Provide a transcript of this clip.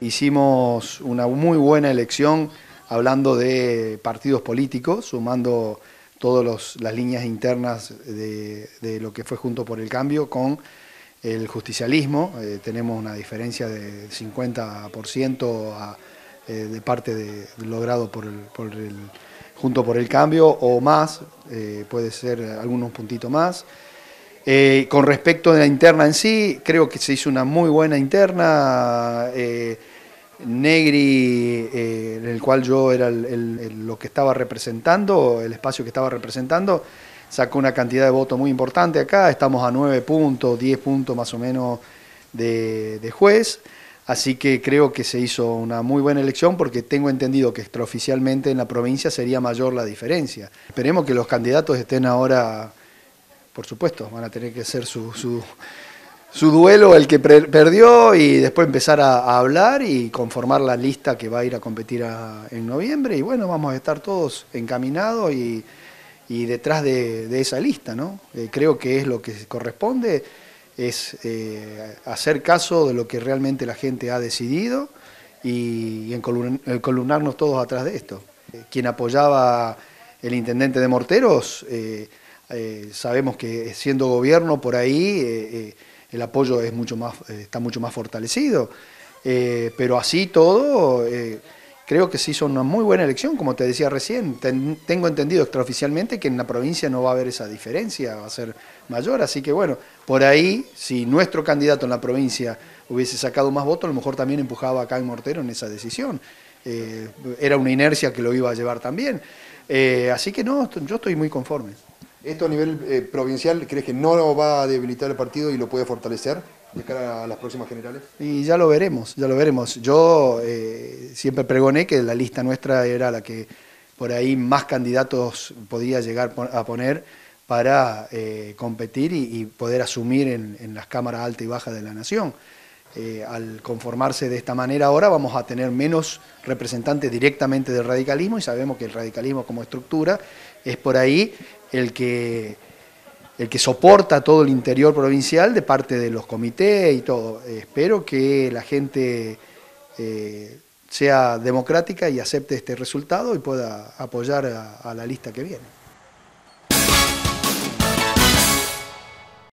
Hicimos una muy buena elección hablando de partidos políticos, sumando todas las líneas internas de, lo que fue Junto por el Cambio con el justicialismo. Eh, tenemos una diferencia de 50% eh, de parte de, logrado por el, Junto por el Cambio o más, eh, puede ser algunos puntitos más. con respecto a la interna en sí, creo que se hizo una muy buena interna. Negri, eh, en el cual yo era lo que estaba representando, el espacio que estaba representando, sacó una cantidad de votos muy importante acá, estamos a 9 puntos, 10 puntos más o menos de, juez, así que creo que se hizo una muy buena elección porque tengo entendido que extraoficialmente en la provincia sería mayor la diferencia. Esperemos que los candidatos estén ahora, por supuesto, van a tener que hacer su su duelo el que perdió y después empezar a, hablar y conformar la lista que va a ir a competir en noviembre y bueno, vamos a estar todos encaminados y, detrás de, esa lista, ¿no? Eh, creo que es lo que corresponde, es eh, hacer caso de lo que realmente la gente ha decidido y, columnarnos todos atrás de esto. Eh, quien apoyaba el intendente de Morteros, sabemos que siendo gobierno por ahí el apoyo es mucho más, eh, está mucho más fortalecido. Eh, pero así todo, eh, creo que se hizo una muy buena elección, como te decía recién. tengo entendido extraoficialmente que en la provincia no va a haber esa diferencia, va a ser mayor. Así que bueno, por ahí, si nuestro candidato en la provincia hubiese sacado más votos, a lo mejor también empujaba acá en Mortero en esa decisión. era una inercia que lo iba a llevar también. así que no, yo estoy muy conforme. ¿Esto a nivel eh, provincial crees que no va a debilitar el partido y lo puede fortalecer de cara a las próximas generales? Y ya lo veremos, ya lo veremos. Yo eh, siempre pregoné que la lista nuestra era la que por ahí más candidatos podía llegar a poner para eh, competir y, poder asumir en, las cámaras alta y baja de la nación. Al conformarse de esta manera ahora vamos a tener menos representantes directamente del radicalismo y sabemos que el radicalismo como estructura es por ahí el que, el que soporta todo el interior provincial de parte de los comités y todo. espero que la gente eh, sea democrática y acepte este resultado y pueda apoyar a la lista que viene.